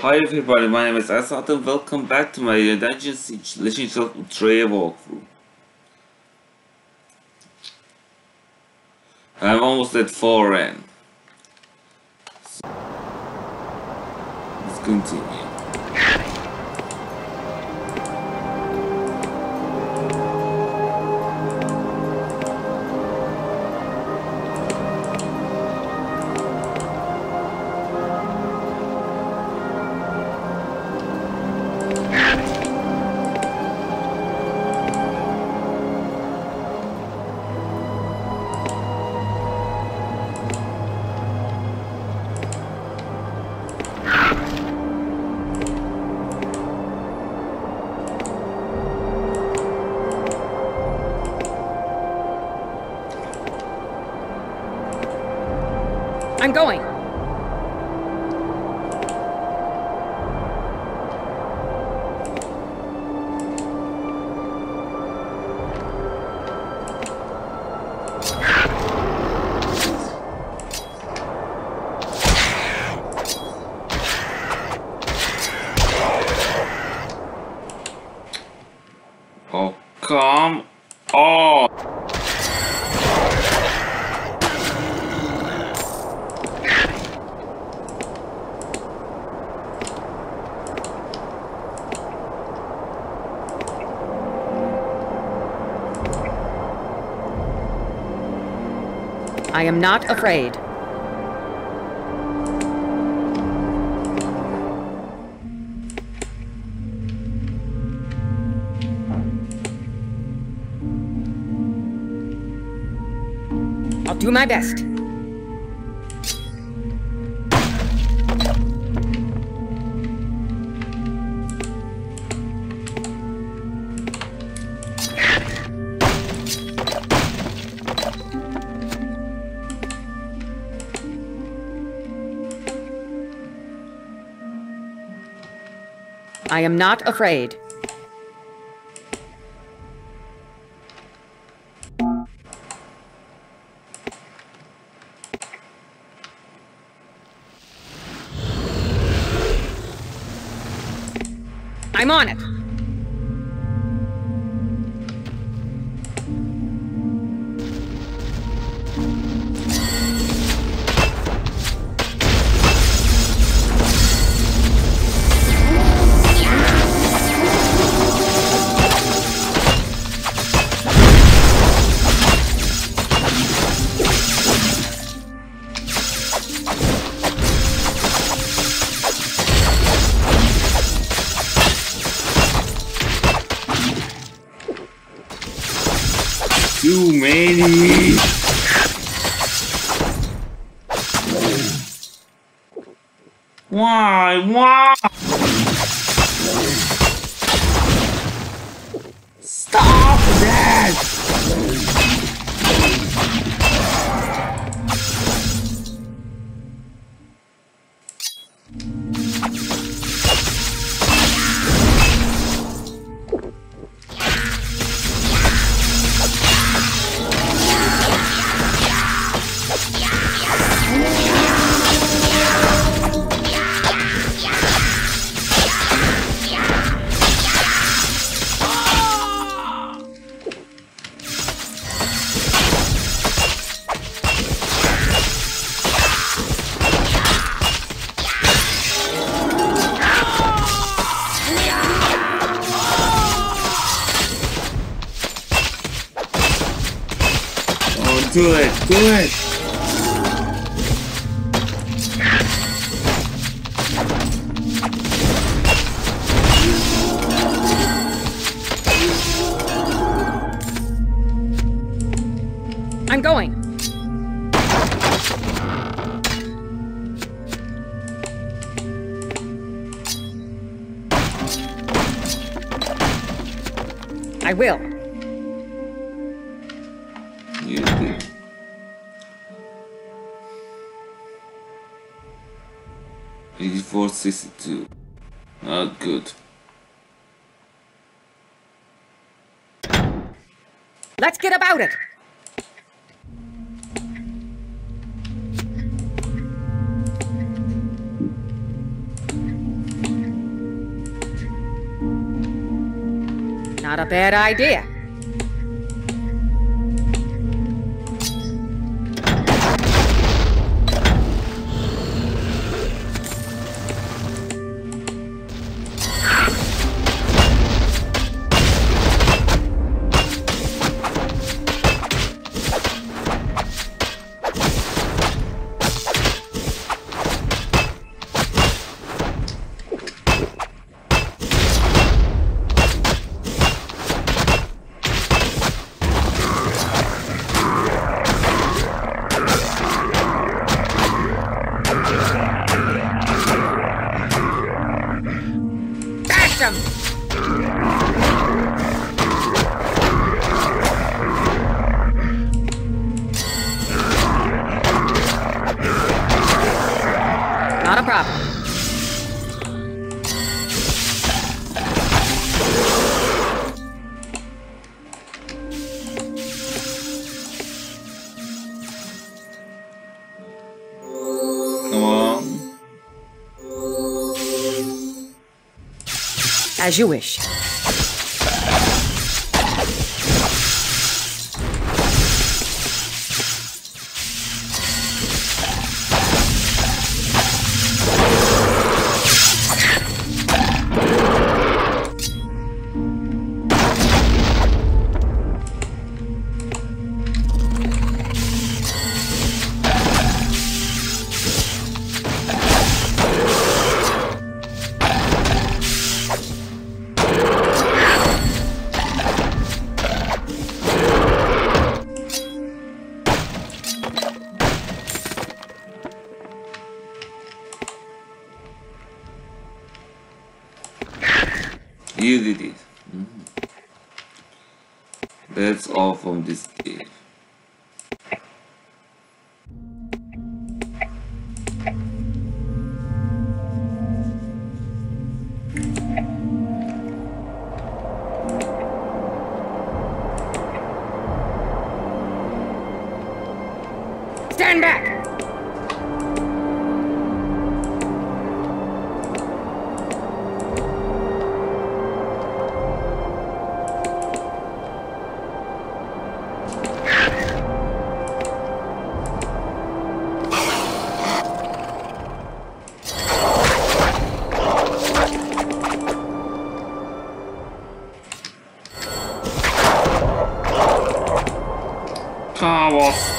Hi everybody, my name is Asad and welcome back to my Dungeon Siege Legends of Utrae walkthrough. I'm almost at 4 N. So, let's continue. I am not afraid. I'll do my best. I am not afraid. good. Not good. Let's get about it! Not a bad idea. As you wish.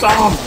Stop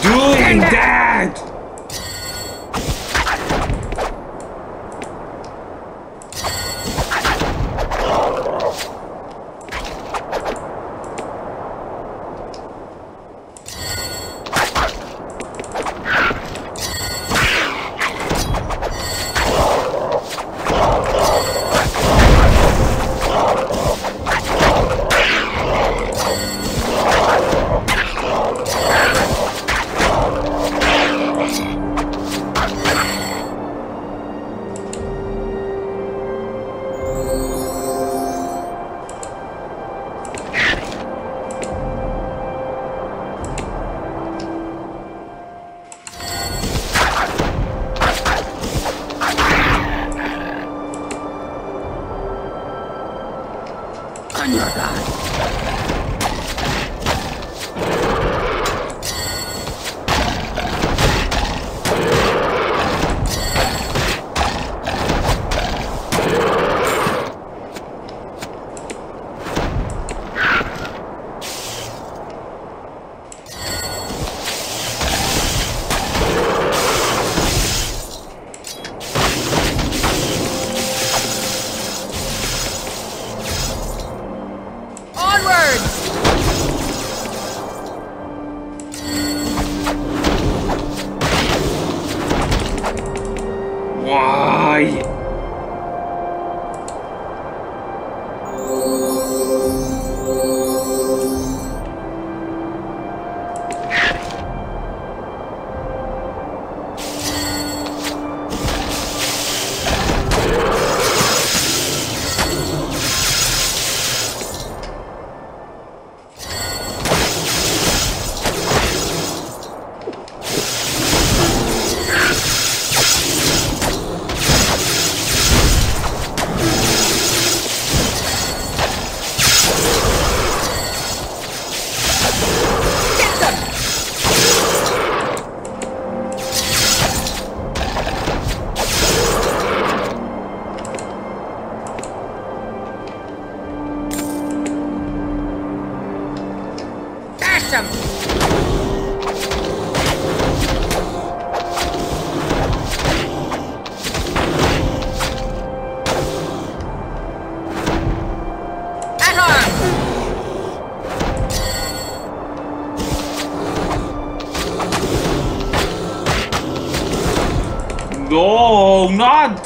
No, not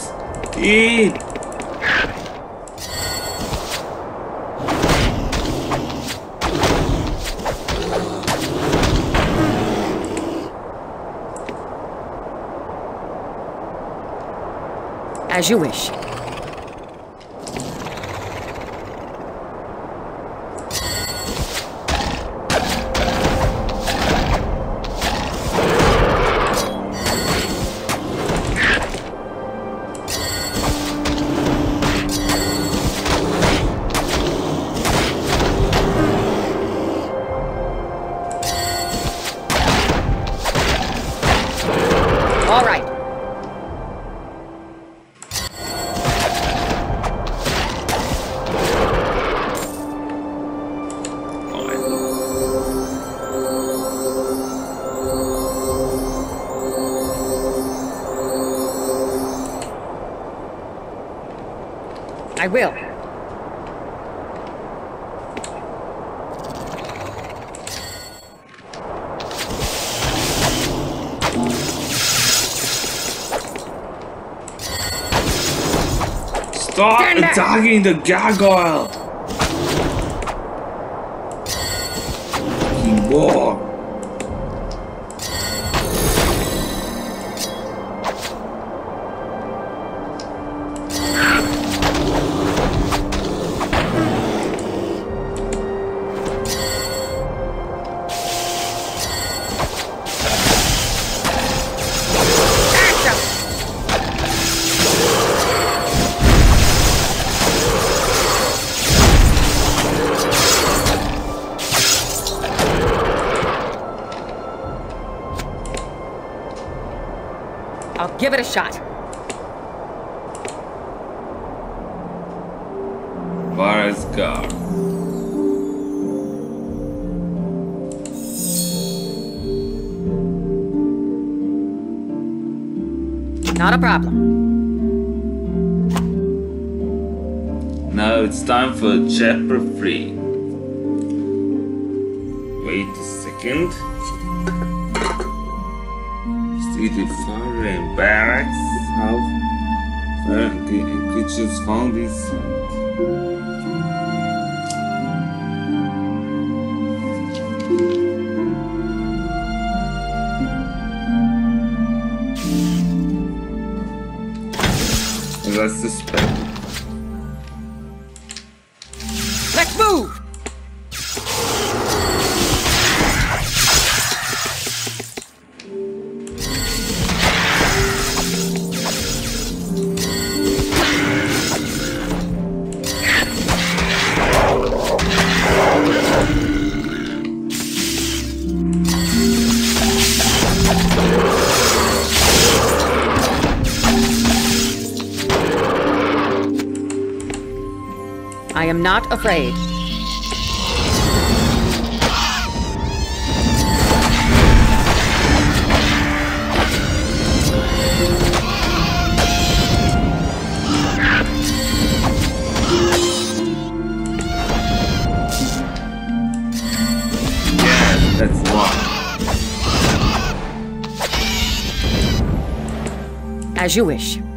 it. As you wish. Back. the gargoyle! Not a problem. Now it's time for chapter 3. Wait a second. See the foreign barracks. How foreign creatures found this. I suspected. Afraid. As you wish.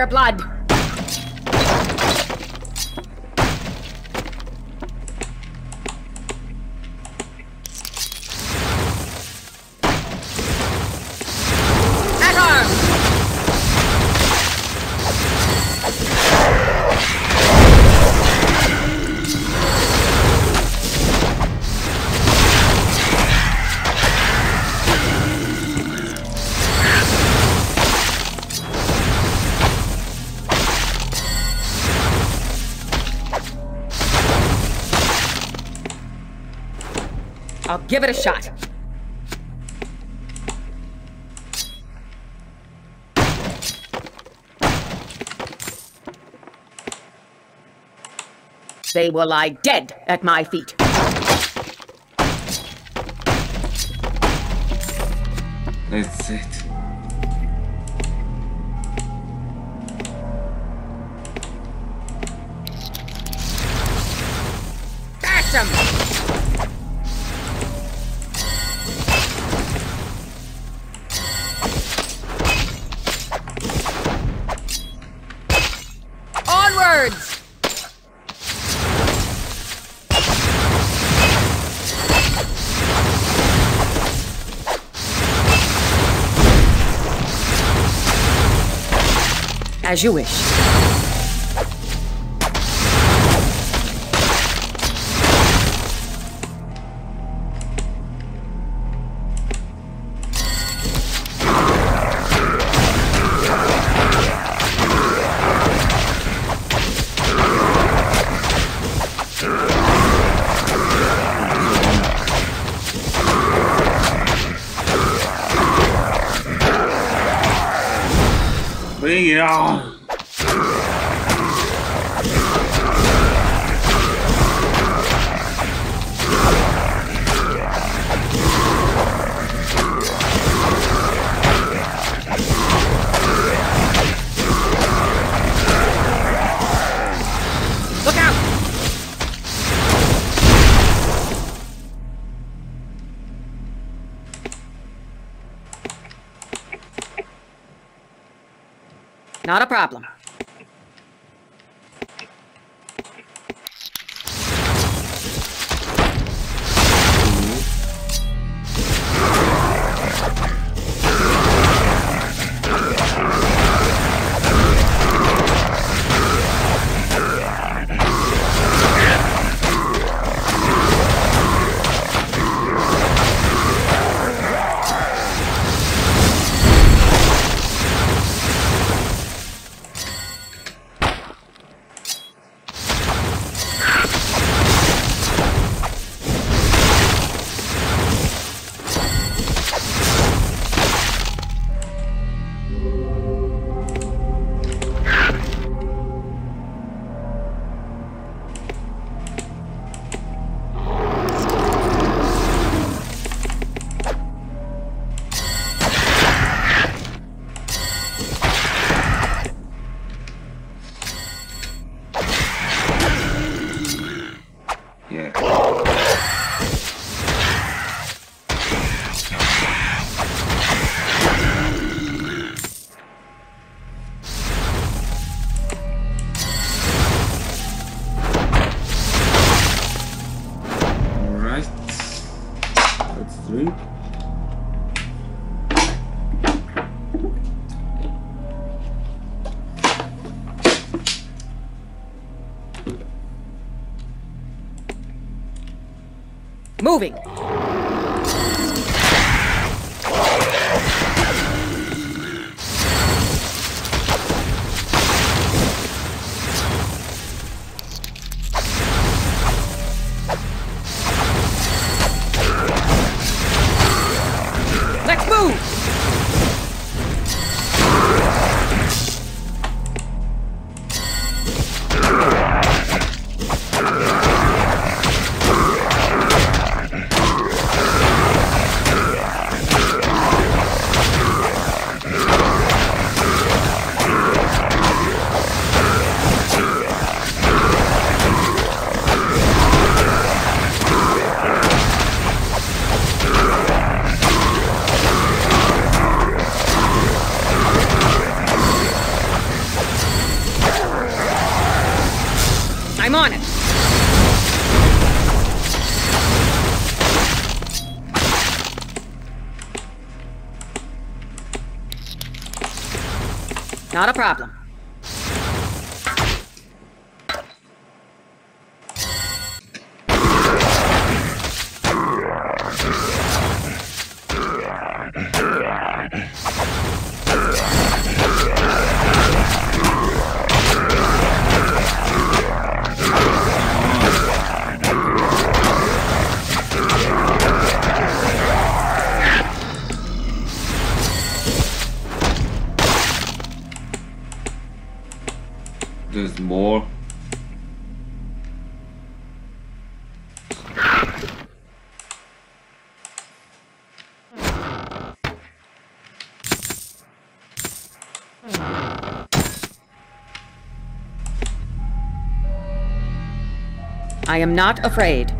Their blood. Give it a shot. They will lie dead at my feet. That's it. As you wish. Not a problem. move! I am not afraid.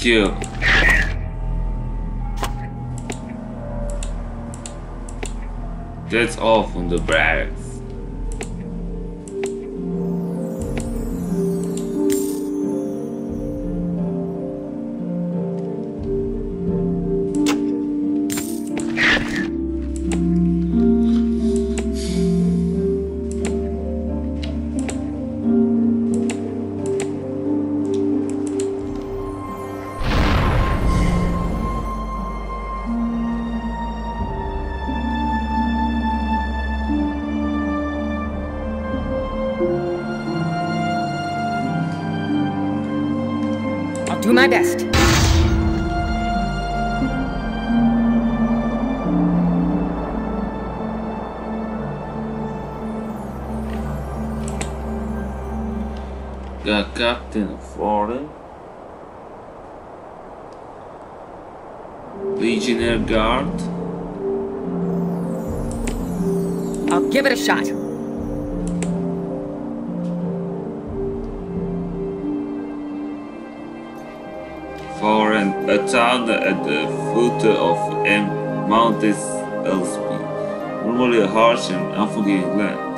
Thank you. Foot of M. Mount Elsby. Normally a harsh and unforgiving land.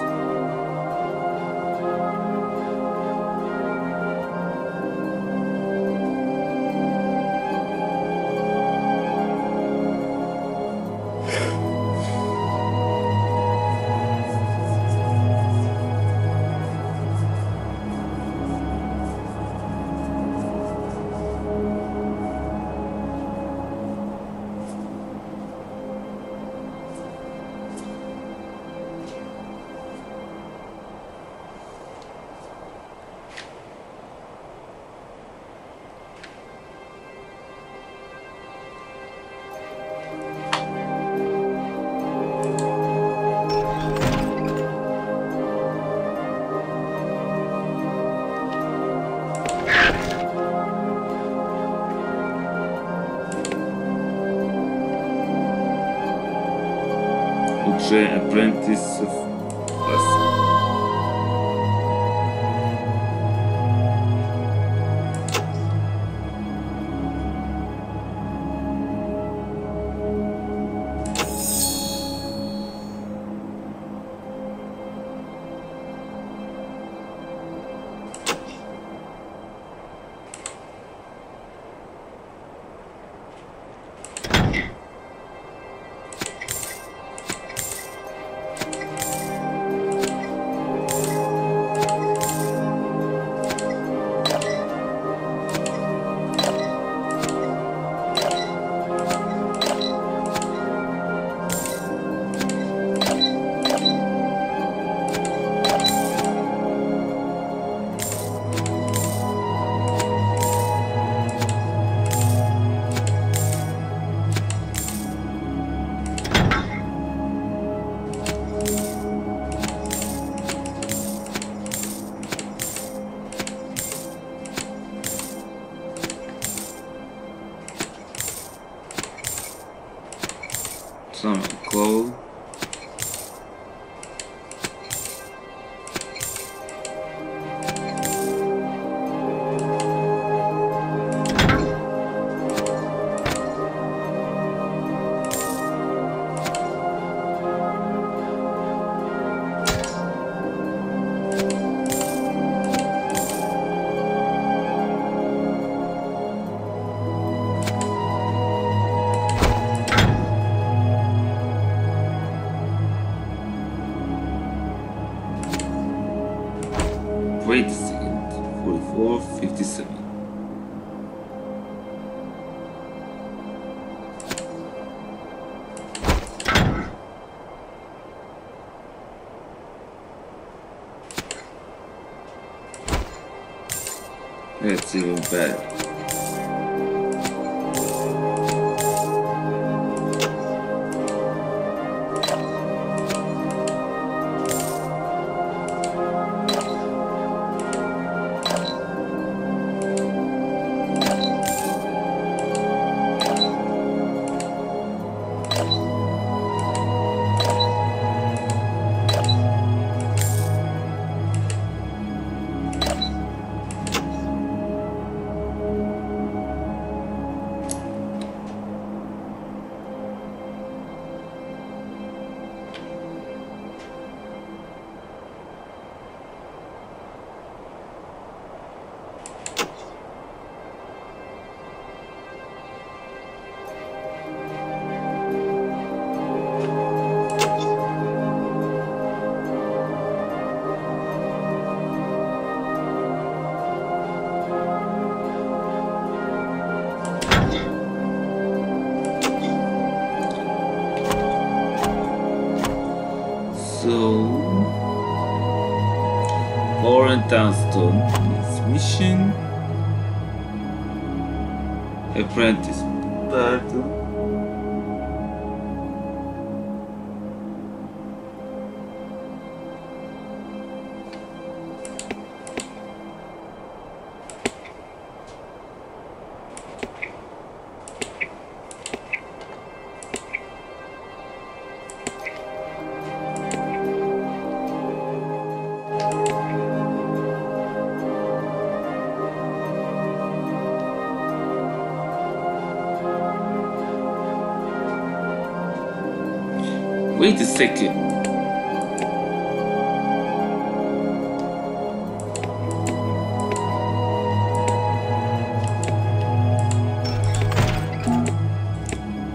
That's even better. Dunston is mission apprentice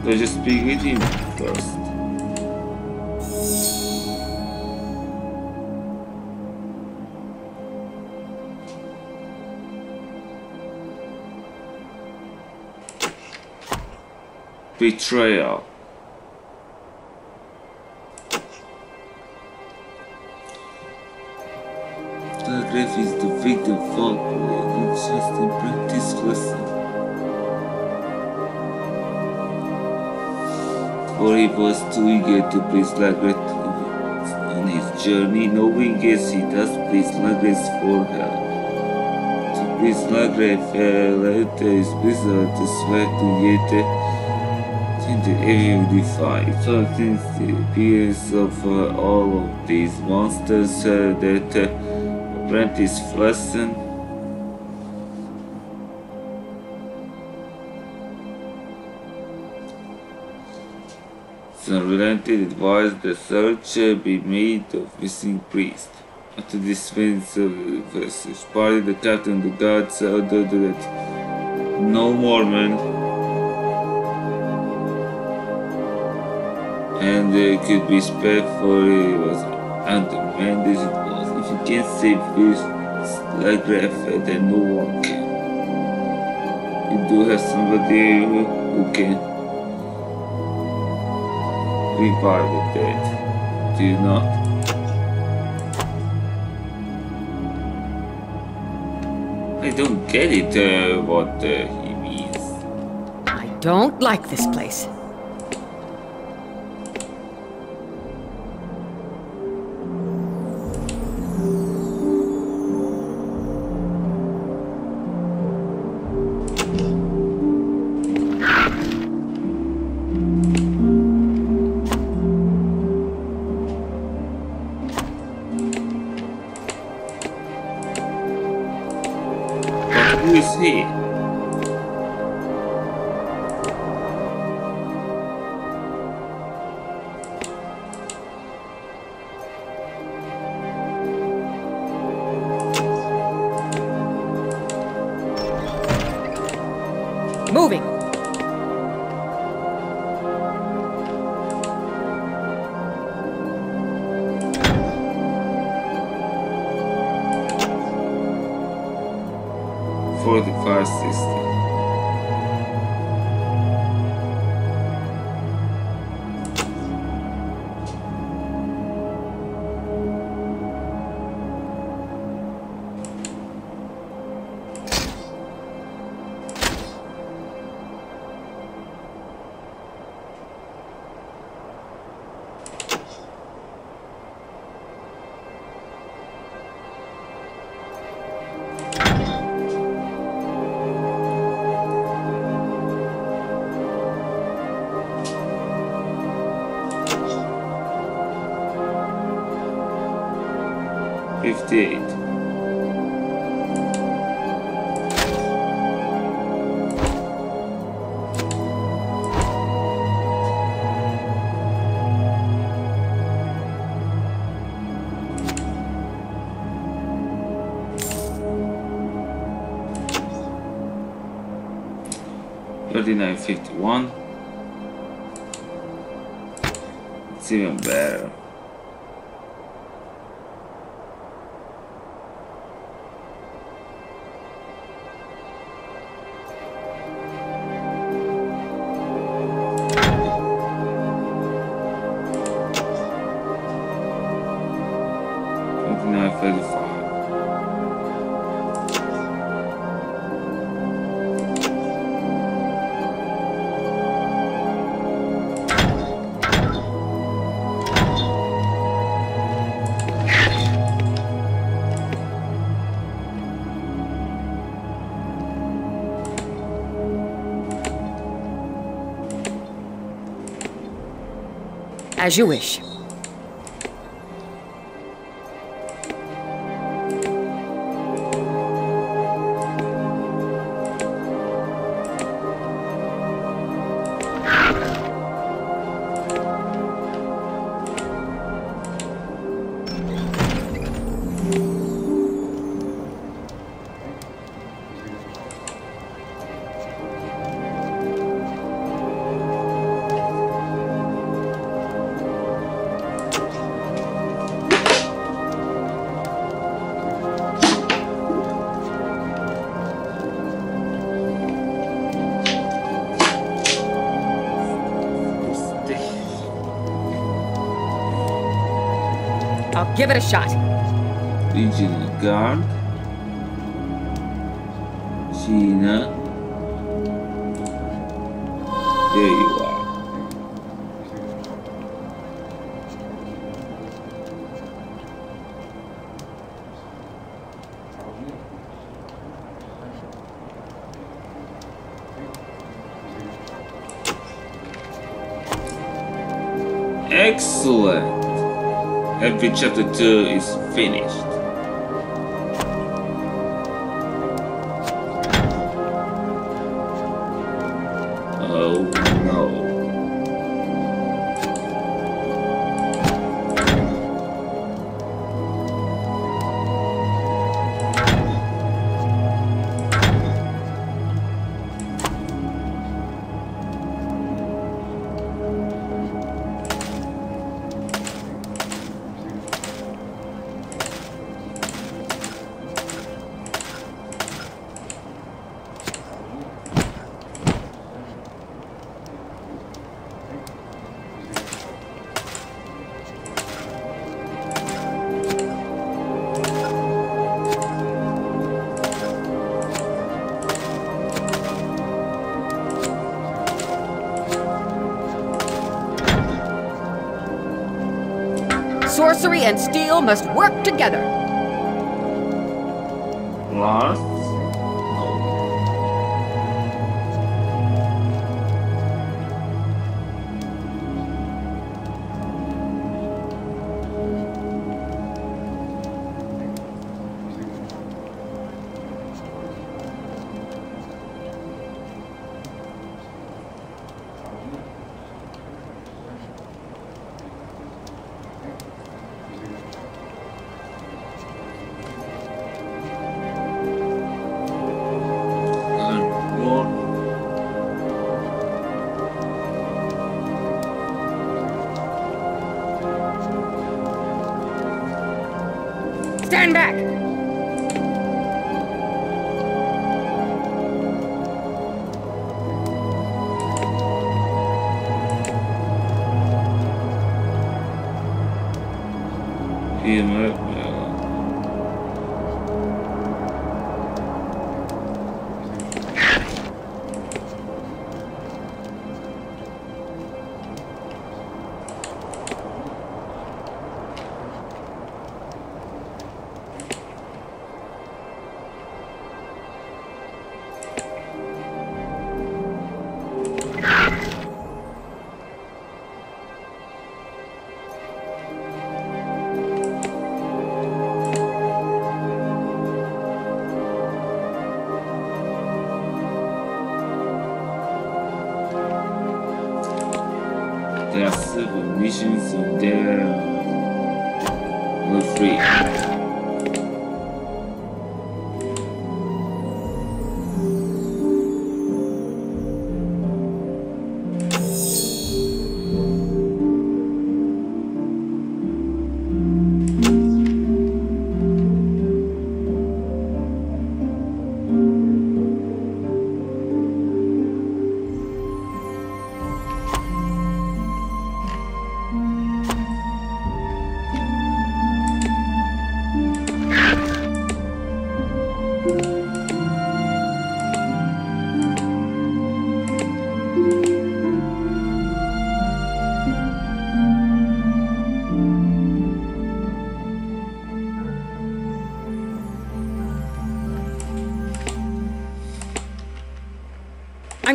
Let's just speak with him first. Betrayal. Telegraph is the victim fault, it's just a practice lesson. For he was too eager to please Lagret on his journey, knowing as he does please Lagret for her. To please Lagret, uh, is bizarre to swear to yet the area defy. So since the appearance of uh, all of these monsters uh, that uh, apprentice Some relented advised the search be made of missing priest. After this fence of the party, the captain of the guards ordered that no more men. And uh, could be spared for it was as can't save this like Raphael, then no one can. You do have somebody who, who can revive the dead, do you not? I don't get it, uh, what uh, he means. I don't like this place. moving! For the fastest. 3951. It's even better. 'As you wish. Give it a shot. Regional Guard. Gina. There you chapter 2 is finished. Sorcery and steel must work together. Last?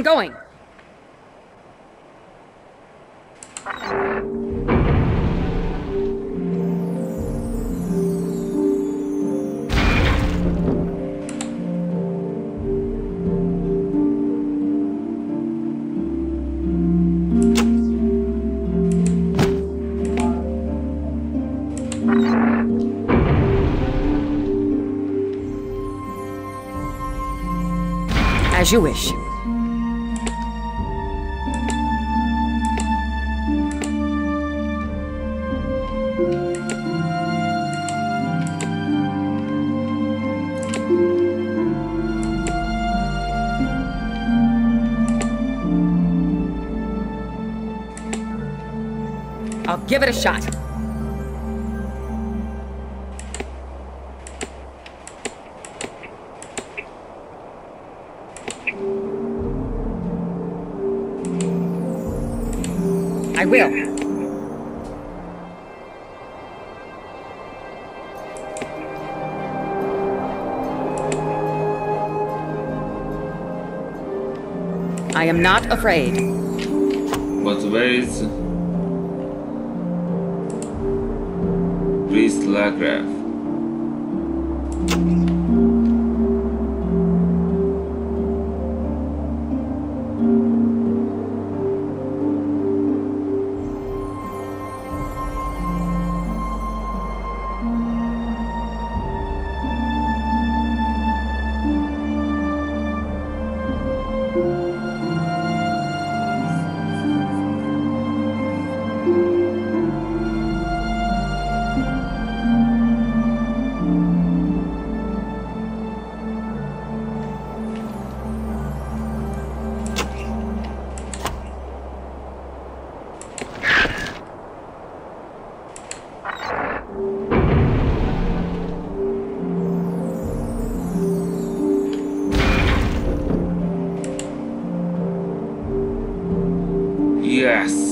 I'm going. As you wish. Give it a shot. I will. I am not afraid. But where is... Priest Yes.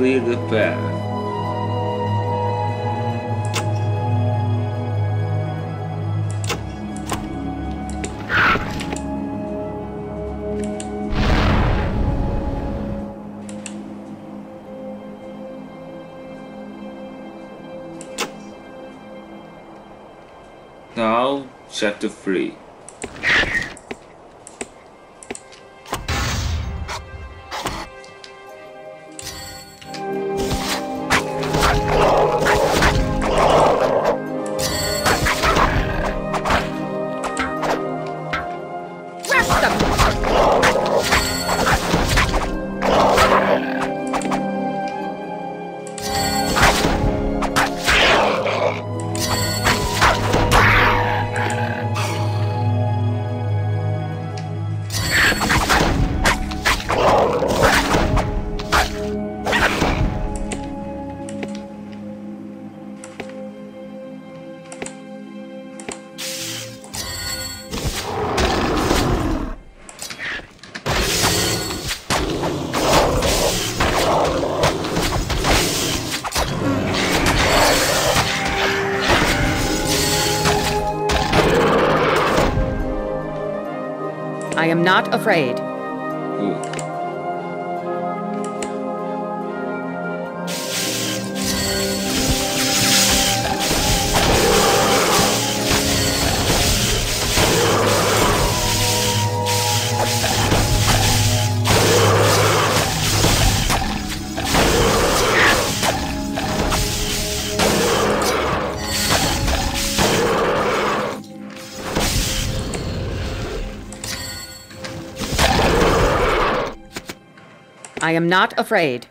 Clear the path. Now, chapter 3. Afraid. I am not afraid.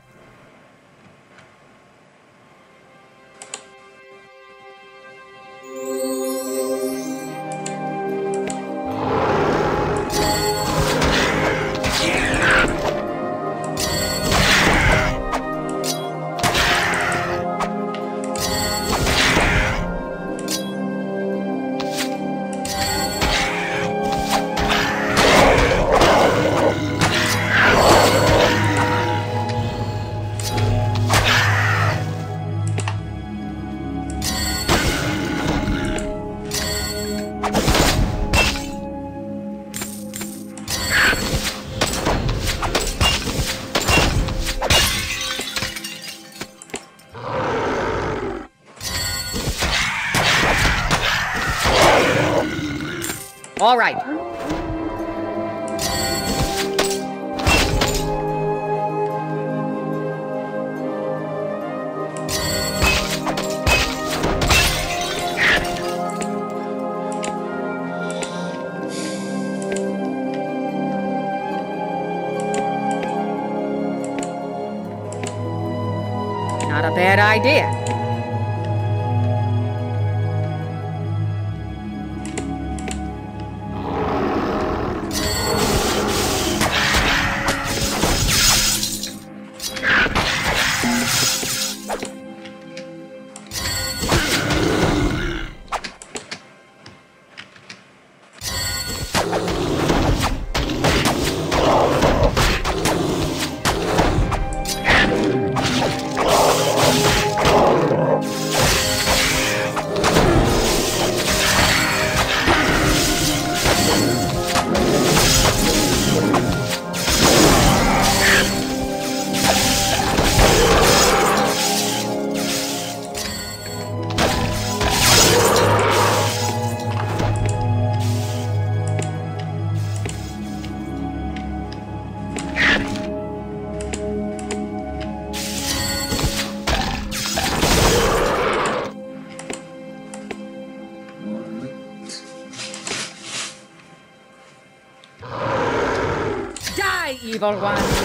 Die, evil one!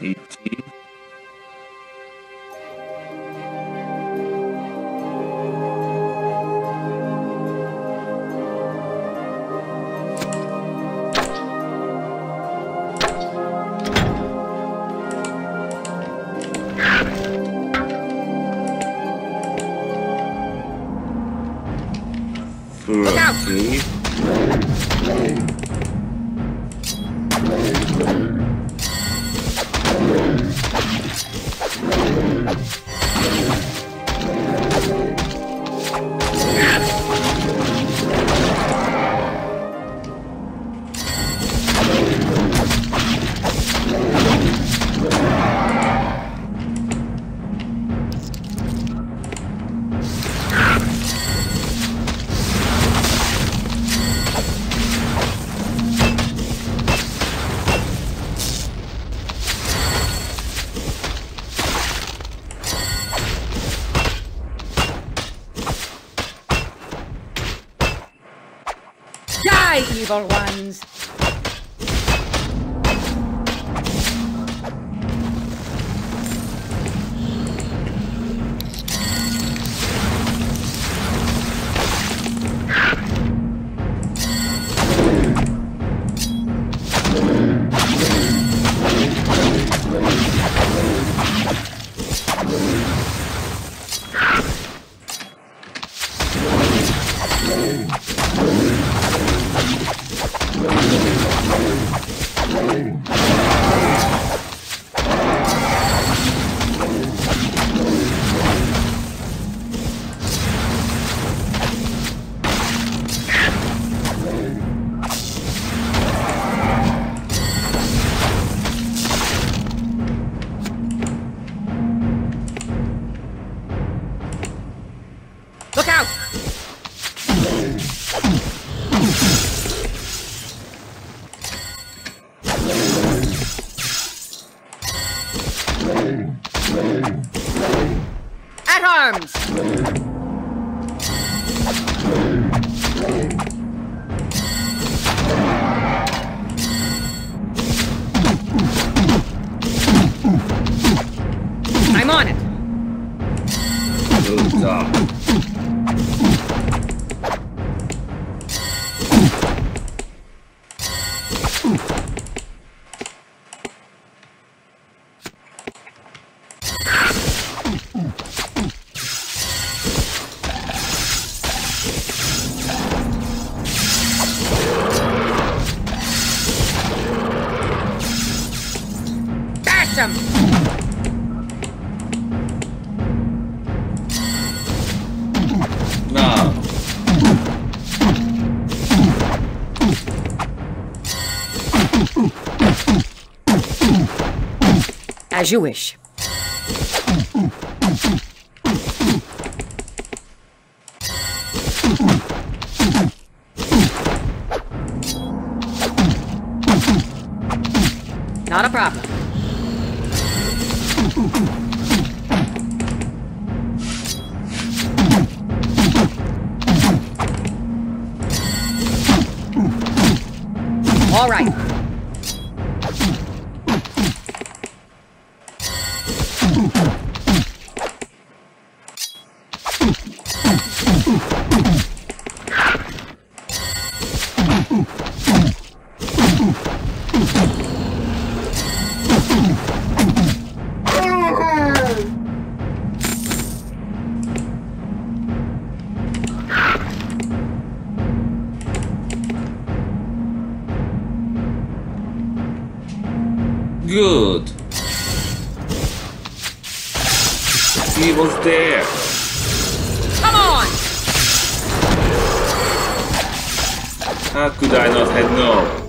Eighteen. Look evil ones! As you wish. Good. He was there. Come on! How could I not have known?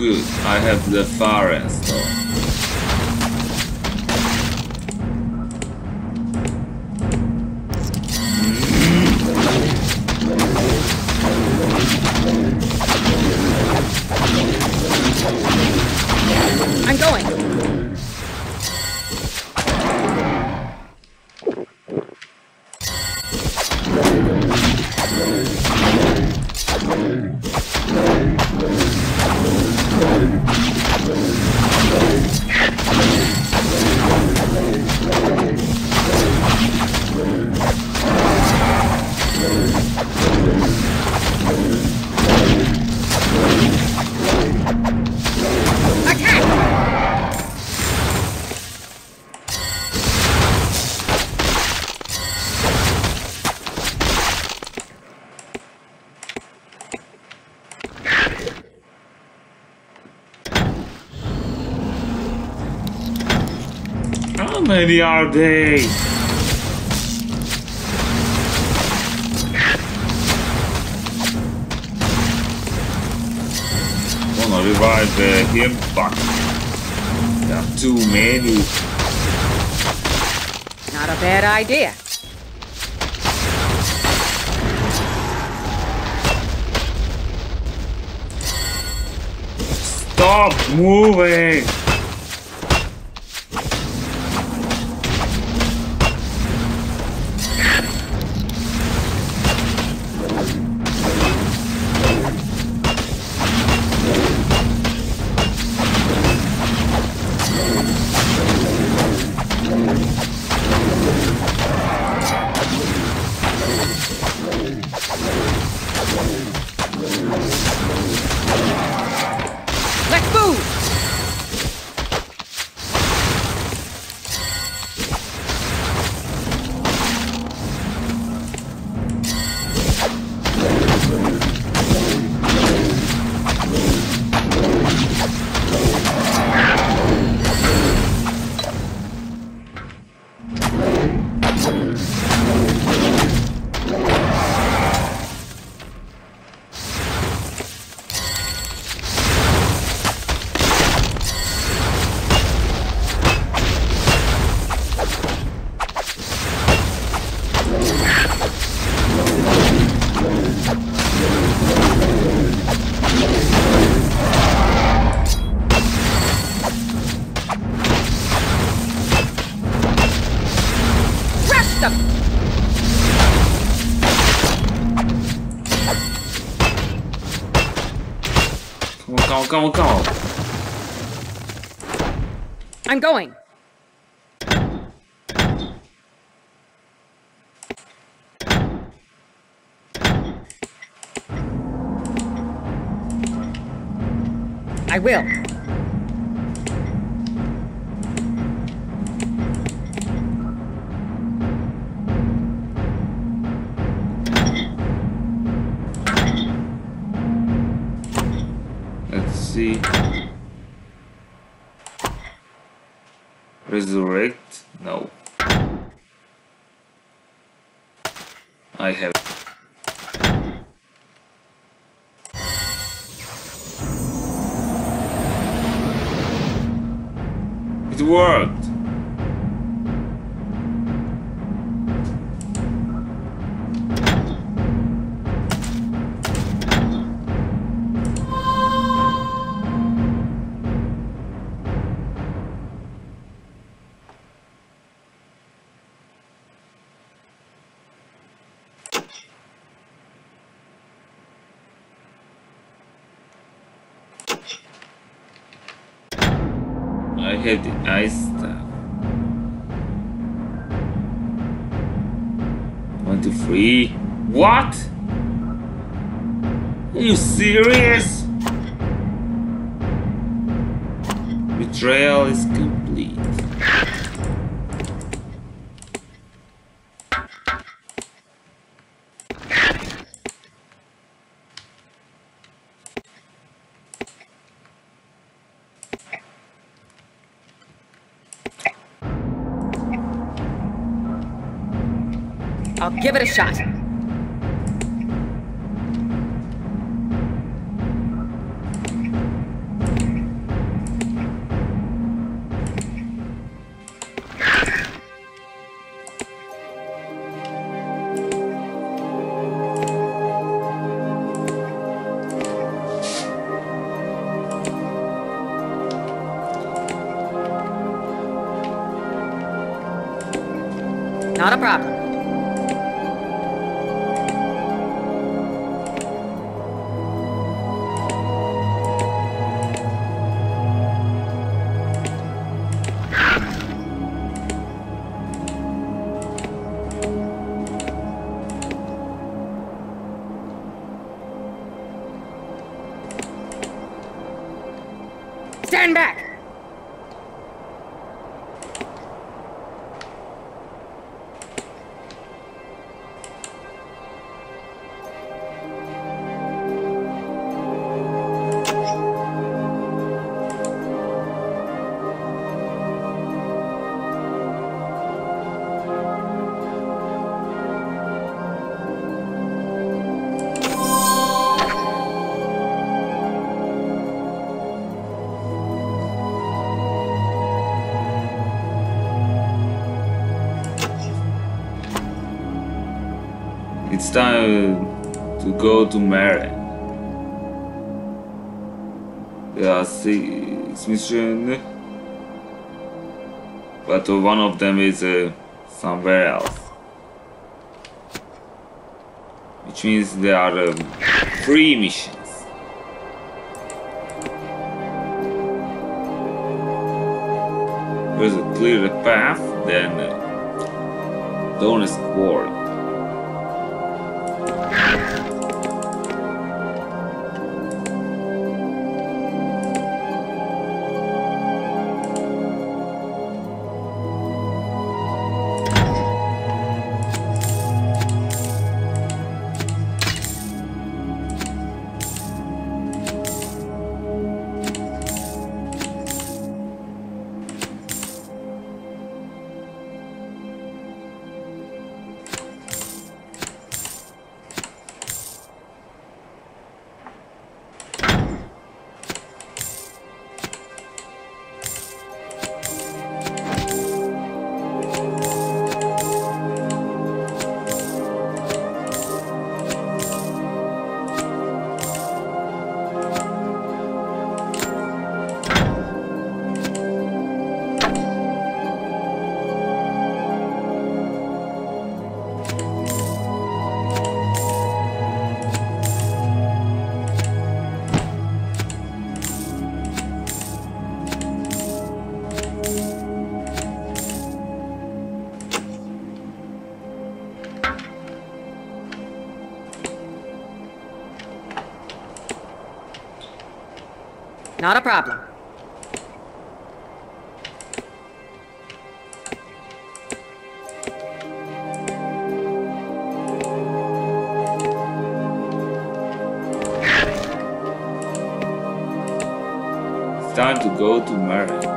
Good. I have the fire installed. Many are they? Wanna revive uh, him, but there are too many. Not a bad idea. Stop moving! Come on. I'm going. I will. Resurrect? No. I have. It worked! What? Are you serious? Betrayal is complete. I'll give it a shot. Not a problem. It's time to go to Marin. There are six missions, but one of them is uh, somewhere else. Which means there are um, three missions. There's a clear path, then uh, Dawn's Not a problem. It's time to go to Marin.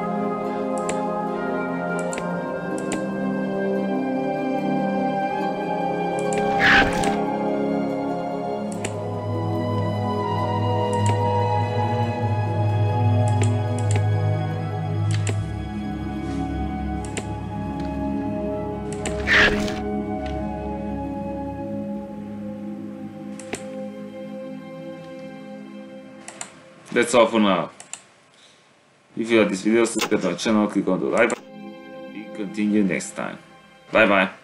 That's all for now. If you like this video, subscribe to my channel, click on the like button, and we continue next time. Bye bye.